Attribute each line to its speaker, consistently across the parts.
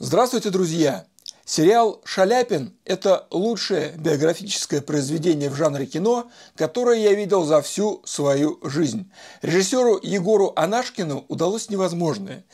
Speaker 1: Здравствуйте, друзья! Сериал «Шаляпин» – это лучшее биографическое произведение в жанре кино, которое я видел за всю свою жизнь. Режиссеру Егору Анашкину удалось невозможное.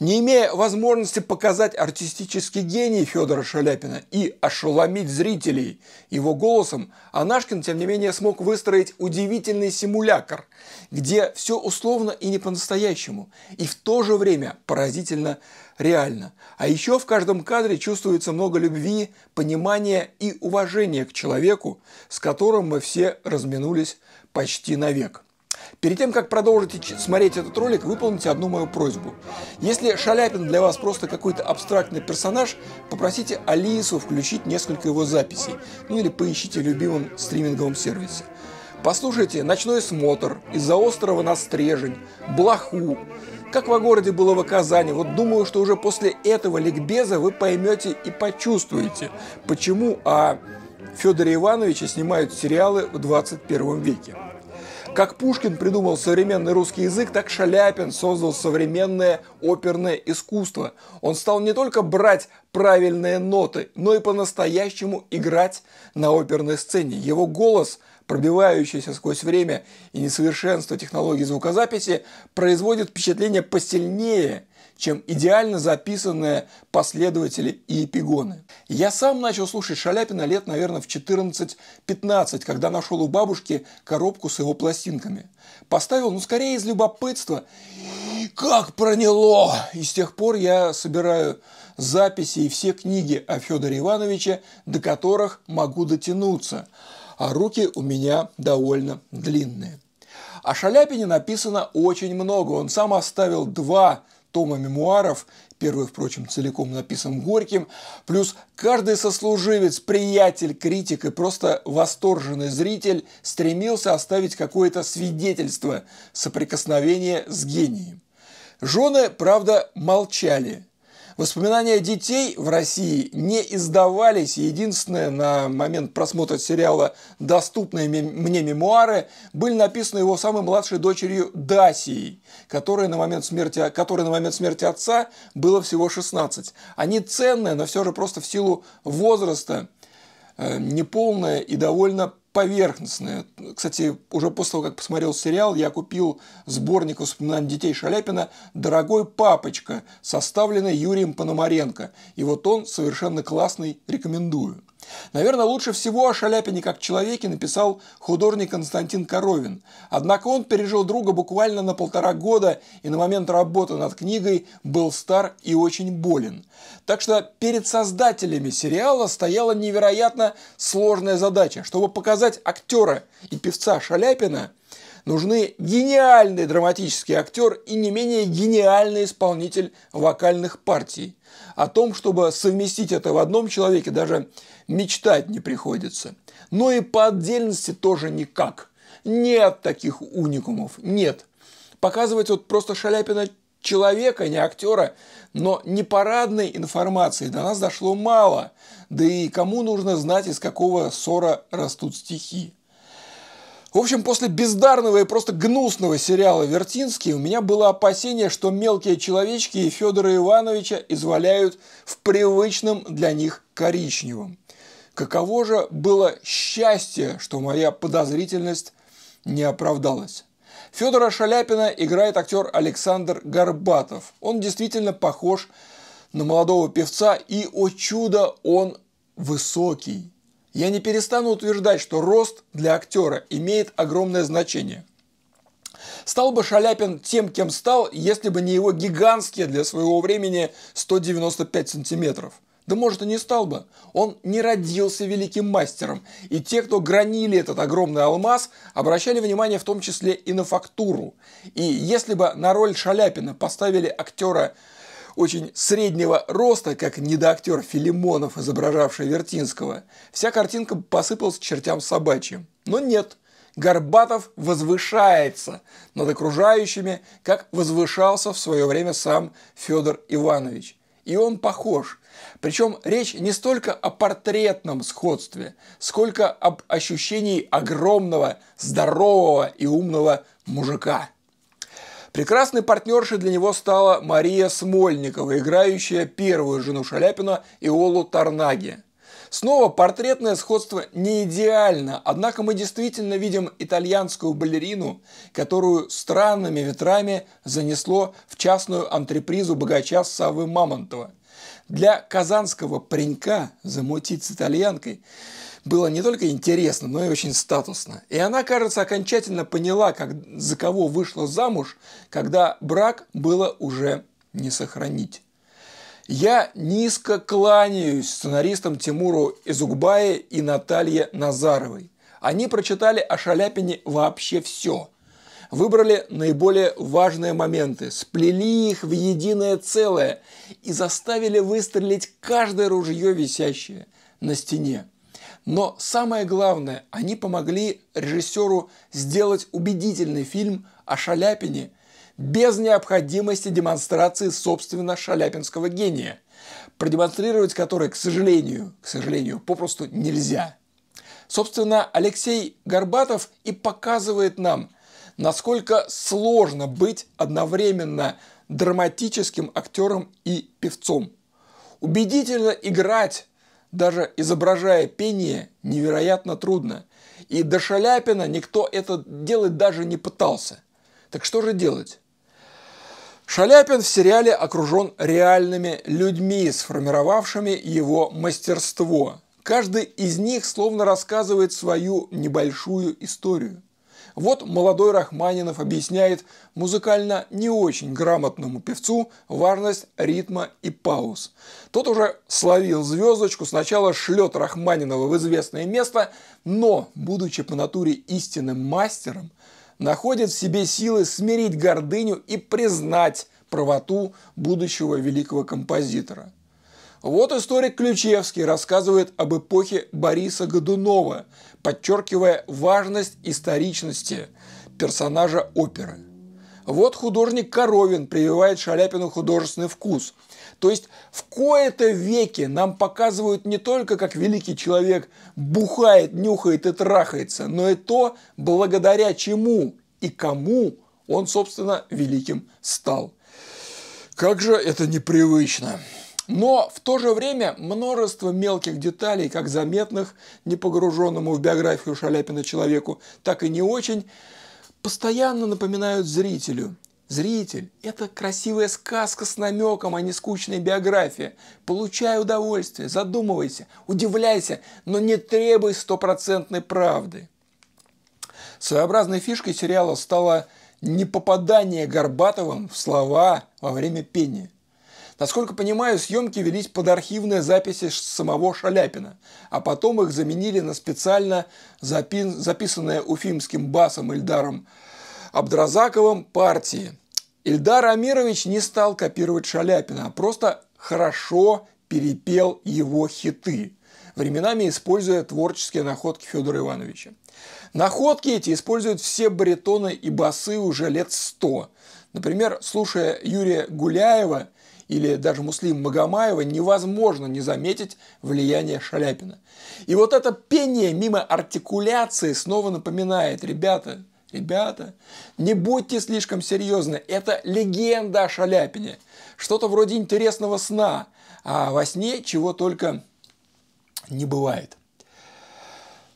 Speaker 1: Не имея возможности показать артистический гений Федора Шаляпина и ошеломить зрителей его голосом, Анашкин, тем не менее, смог выстроить удивительный симулякр, где все условно и не по-настоящему, и в то же время поразительно реально. А еще в каждом кадре чувствуется много любви, понимания и уважения к человеку, с которым мы все разминулись почти навек. Перед тем, как продолжить смотреть этот ролик, выполните одну мою просьбу. Если Шаляпин для вас просто какой-то абстрактный персонаж, попросите Алису включить несколько его записей. Ну или поищите в любимом стриминговом сервисе. Послушайте «Ночной смотр», «Из-за острова на стрежень», «Блоху», как во городе было в Казани. Вот думаю, что уже после этого ликбеза вы поймете и почувствуете, почему о Федоре Ивановиче снимают сериалы в 21 веке. Как Пушкин придумал современный русский язык, так Шаляпин создал современное оперное искусство. Он стал не только брать правильные ноты, но и по-настоящему играть на оперной сцене. Его голос – пробивающаяся сквозь время и несовершенство технологий звукозаписи, производит впечатление посильнее, чем идеально записанные последователи и эпигоны. Я сам начал слушать Шаляпина лет, наверное, в 14-15, когда нашел у бабушки коробку с его пластинками. Поставил, ну, скорее из любопытства. как проняло! И с тех пор я собираю записи и все книги о Федоре Ивановиче, до которых могу дотянуться – а руки у меня довольно длинные. О Шаляпине написано очень много. Он сам оставил два тома мемуаров, первый, впрочем, целиком написан Горьким, плюс каждый сослуживец, приятель, критик и просто восторженный зритель стремился оставить какое-то свидетельство соприкосновения с гением. Жены, правда, молчали, Воспоминания детей в России не издавались. Единственное, на момент просмотра сериала «Доступные мне мемуары» были написаны его самой младшей дочерью Дасией, которая на момент смерти, которой на момент смерти отца было всего 16. Они ценные, но все же просто в силу возраста э, неполная и довольно поверхностное. Кстати, уже после того, как посмотрел сериал, я купил сборник воспоминаний детей Шаляпина «Дорогой папочка», составленный Юрием Пономаренко. И вот он совершенно классный, рекомендую. Наверное, лучше всего о Шаляпине как человеке написал художник Константин Коровин. Однако он пережил друга буквально на полтора года и на момент работы над книгой был стар и очень болен. Так что перед создателями сериала стояла невероятно сложная задача. Чтобы показать актера и певца Шаляпина, нужны гениальный драматический актер и не менее гениальный исполнитель вокальных партий. О том, чтобы совместить это в одном человеке, даже мечтать не приходится. Но и по отдельности тоже никак. Нет таких уникумов, нет. Показывать вот просто Шаляпина человека, не актера, но не парадной информации до нас дошло мало. Да и кому нужно знать, из какого ссора растут стихи. В общем, после бездарного и просто гнусного сериала «Вертинский» у меня было опасение, что мелкие человечки и Федора Ивановича изваляют в привычном для них коричневом. Каково же было счастье, что моя подозрительность не оправдалась. Федора Шаляпина играет актер Александр Горбатов. Он действительно похож на молодого певца, и, о чудо, он высокий. Я не перестану утверждать, что рост для актера имеет огромное значение. Стал бы Шаляпин тем, кем стал, если бы не его гигантские для своего времени 195 сантиметров. Да может и не стал бы. Он не родился великим мастером. И те, кто гранили этот огромный алмаз, обращали внимание в том числе и на фактуру. И если бы на роль Шаляпина поставили актера очень среднего роста, как недоактер Филимонов, изображавший Вертинского, вся картинка посыпалась чертям собачьим. Но нет, Горбатов возвышается над окружающими, как возвышался в свое время сам Федор Иванович. И он похож. Причем речь не столько о портретном сходстве, сколько об ощущении огромного, здорового и умного мужика. Прекрасной партнершей для него стала Мария Смольникова, играющая первую жену Шаляпина Иолу Тарнаги. Снова портретное сходство не идеально, однако мы действительно видим итальянскую балерину, которую странными ветрами занесло в частную антрепризу богача Савы Мамонтова. Для казанского паренька замутить с итальянкой было не только интересно, но и очень статусно. И она, кажется, окончательно поняла, как, за кого вышла замуж, когда брак было уже не сохранить. Я низко кланяюсь сценаристам Тимуру Изугбае и Наталье Назаровой. Они прочитали о Шаляпине вообще все. Выбрали наиболее важные моменты, сплели их в единое целое и заставили выстрелить каждое ружье, висящее на стене. Но самое главное, они помогли режиссеру сделать убедительный фильм о Шаляпине – без необходимости демонстрации собственно шаляпинского гения, продемонстрировать который, к сожалению, к сожалению, попросту нельзя. Собственно, Алексей Горбатов и показывает нам, насколько сложно быть одновременно драматическим актером и певцом. Убедительно играть, даже изображая пение, невероятно трудно. И до Шаляпина никто это делать даже не пытался. Так что же делать? Шаляпин в сериале окружен реальными людьми, сформировавшими его мастерство. Каждый из них словно рассказывает свою небольшую историю. Вот молодой Рахманинов объясняет музыкально не очень грамотному певцу важность ритма и пауз. Тот уже словил звездочку, сначала шлет Рахманинова в известное место, но, будучи по натуре истинным мастером, находит в себе силы смирить гордыню и признать правоту будущего великого композитора. Вот историк Ключевский рассказывает об эпохе Бориса Годунова, подчеркивая важность историчности персонажа оперы. Вот художник Коровин прививает Шаляпину художественный вкус. То есть в кои-то веке нам показывают не только, как великий человек бухает, нюхает и трахается, но и то, благодаря чему и кому он, собственно, великим стал. Как же это непривычно. Но в то же время множество мелких деталей, как заметных непогруженному в биографию Шаляпина человеку, так и не очень, постоянно напоминают зрителю. Зритель – это красивая сказка с намеком, а не скучная биография. Получай удовольствие, задумывайся, удивляйся, но не требуй стопроцентной правды. Своеобразной фишкой сериала стало непопадание Горбатовым в слова во время пения. Насколько понимаю, съемки велись под архивные записи самого Шаляпина, а потом их заменили на специально запи записанные уфимским басом Ильдаром Абдразаковым партии. Ильдар Амирович не стал копировать Шаляпина, а просто хорошо перепел его хиты, временами используя творческие находки Федора Ивановича. Находки эти используют все баритоны и басы уже лет сто. Например, слушая Юрия Гуляева или даже Муслим Магомаева, невозможно не заметить влияние Шаляпина. И вот это пение мимо артикуляции снова напоминает, ребята, ребята, не будьте слишком серьезны, это легенда о Шаляпине. Что-то вроде интересного сна, а во сне чего только не бывает.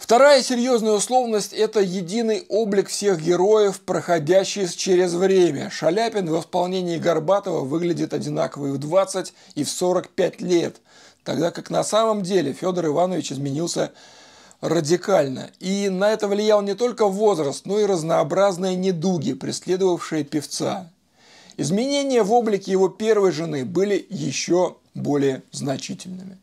Speaker 1: Вторая серьезная условность – это единый облик всех героев, проходящий через время. Шаляпин в исполнении Горбатова выглядит одинаково и в 20, и в 45 лет, тогда как на самом деле Федор Иванович изменился радикально. И на это влиял не только возраст, но и разнообразные недуги, преследовавшие певца. Изменения в облике его первой жены были еще более значительными.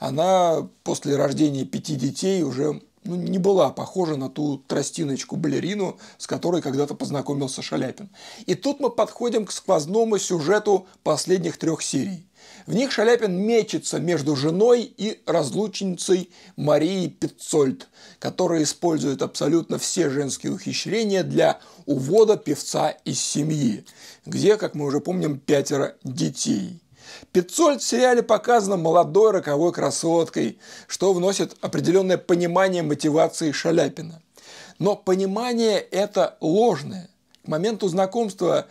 Speaker 1: Она после рождения пяти детей уже ну, не была похожа на ту тростиночку-балерину, с которой когда-то познакомился Шаляпин. И тут мы подходим к сквозному сюжету последних трех серий. В них Шаляпин мечется между женой и разлучницей Марией Петцольд, которая использует абсолютно все женские ухищрения для увода певца из семьи, где, как мы уже помним, пятеро детей. Петцольд в сериале показана молодой роковой красоткой, что вносит определенное понимание мотивации Шаляпина. Но понимание это ложное. К моменту знакомства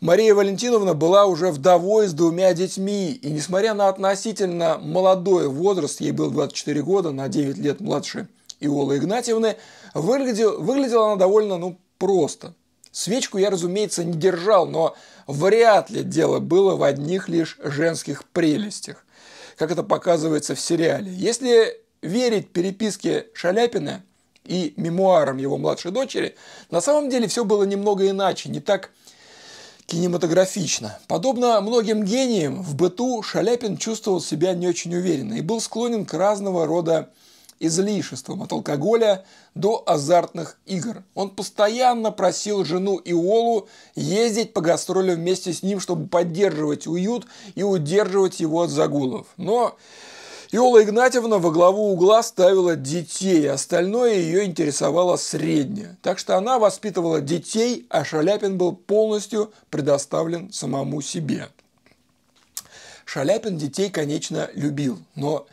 Speaker 1: Мария Валентиновна была уже вдовой с двумя детьми, и несмотря на относительно молодой возраст, ей было 24 года, на 9 лет младше Иолы Игнатьевны, выглядел, выглядела она довольно ну, просто. Свечку я, разумеется, не держал, но вряд ли дело было в одних лишь женских прелестях, как это показывается в сериале. Если верить переписке Шаляпина и мемуарам его младшей дочери, на самом деле все было немного иначе, не так кинематографично. Подобно многим гениям, в быту Шаляпин чувствовал себя не очень уверенно и был склонен к разного рода излишествам, от алкоголя до азартных игр. Он постоянно просил жену Иолу ездить по гастролям вместе с ним, чтобы поддерживать уют и удерживать его от загулов. Но Иола Игнатьевна во главу угла ставила детей, остальное ее интересовало среднее. Так что она воспитывала детей, а Шаляпин был полностью предоставлен самому себе. Шаляпин детей, конечно, любил, но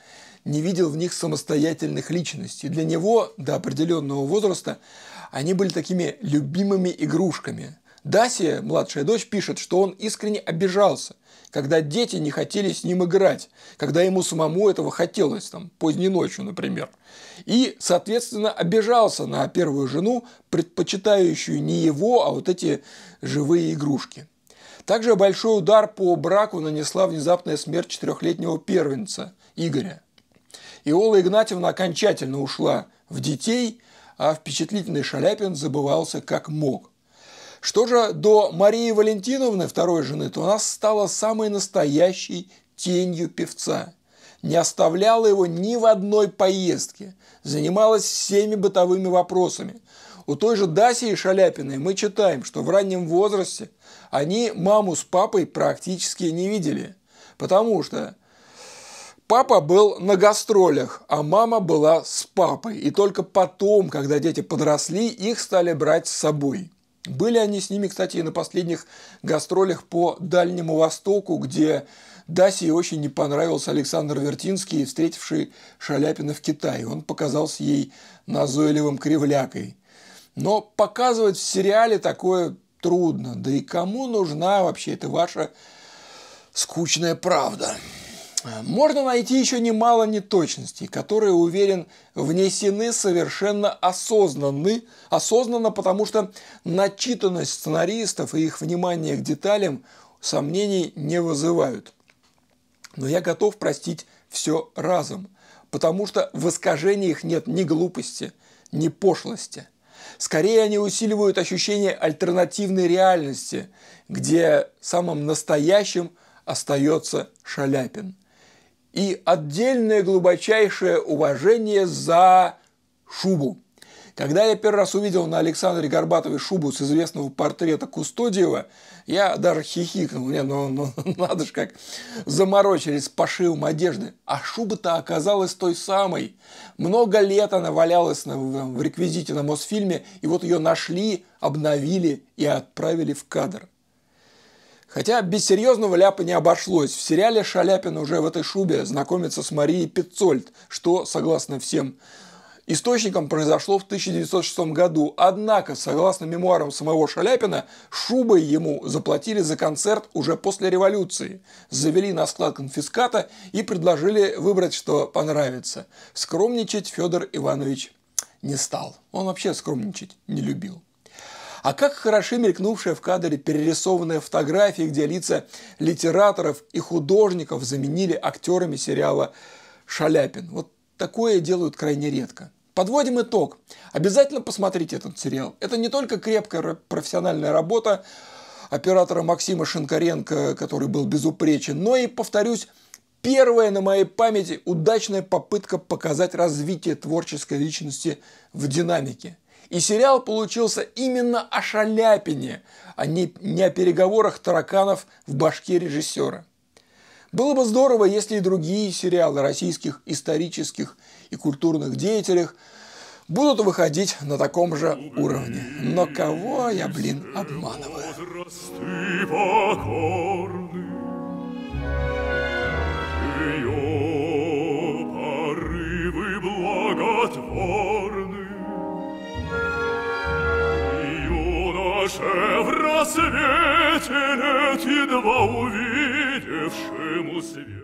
Speaker 1: не видел в них самостоятельных личностей. Для него до определенного возраста они были такими любимыми игрушками. Дасия, младшая дочь, пишет, что он искренне обижался, когда дети не хотели с ним играть, когда ему самому этого хотелось, там, поздней ночью, например. И, соответственно, обижался на первую жену, предпочитающую не его, а вот эти живые игрушки. Также большой удар по браку нанесла внезапная смерть четырехлетнего первенца Игоря. Иола Игнатьевна окончательно ушла в детей, а впечатлительный Шаляпин забывался как мог. Что же до Марии Валентиновны, второй жены, то она стала самой настоящей тенью певца. Не оставляла его ни в одной поездке, занималась всеми бытовыми вопросами. У той же Даси Шаляпиной мы читаем, что в раннем возрасте они маму с папой практически не видели, потому что Папа был на гастролях, а мама была с папой. И только потом, когда дети подросли, их стали брать с собой. Были они с ними, кстати, и на последних гастролях по Дальнему Востоку, где Дасе очень не понравился Александр Вертинский, встретивший Шаляпина в Китае. Он показался ей назойливым кривлякой. Но показывать в сериале такое трудно. Да и кому нужна вообще эта ваша скучная правда? Можно найти еще немало неточностей, которые, уверен, внесены совершенно осознанно, осознанно, потому что начитанность сценаристов и их внимание к деталям сомнений не вызывают. Но я готов простить все разом, потому что в искажениях нет ни глупости, ни пошлости. Скорее они усиливают ощущение альтернативной реальности, где самым настоящим остается Шаляпин – и отдельное глубочайшее уважение за шубу. Когда я первый раз увидел на Александре Горбатовой шубу с известного портрета Кустодиева, я даже хихикнул. Не, ну, ну надо же как заморочились с пошивом одежды. А шуба-то оказалась той самой. Много лет она валялась на, в реквизите на Мосфильме, и вот ее нашли, обновили и отправили в кадр. Хотя без серьезного ляпа не обошлось. В сериале Шаляпин уже в этой шубе знакомится с Марией Петцольд, что, согласно всем источникам, произошло в 1906 году. Однако, согласно мемуарам самого Шаляпина, шубой ему заплатили за концерт уже после революции. Завели на склад конфиската и предложили выбрать, что понравится. Скромничать Федор Иванович не стал. Он вообще скромничать не любил. А как хороши мелькнувшие в кадре перерисованные фотографии, где лица литераторов и художников заменили актерами сериала «Шаляпин». Вот такое делают крайне редко. Подводим итог. Обязательно посмотрите этот сериал. Это не только крепкая профессиональная работа оператора Максима Шинкаренко, который был безупречен, но и, повторюсь, первая на моей памяти удачная попытка показать развитие творческой личности в динамике. И сериал получился именно о Шаляпине, а не, не о переговорах тараканов в башке режиссера. Было бы здорово, если и другие сериалы российских исторических и культурных деятелей будут выходить на таком же уровне. Но кого я, блин, обманываю? Светенет едва увидевшему свет.